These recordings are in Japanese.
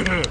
Mm-hmm.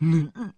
嗯。嗯。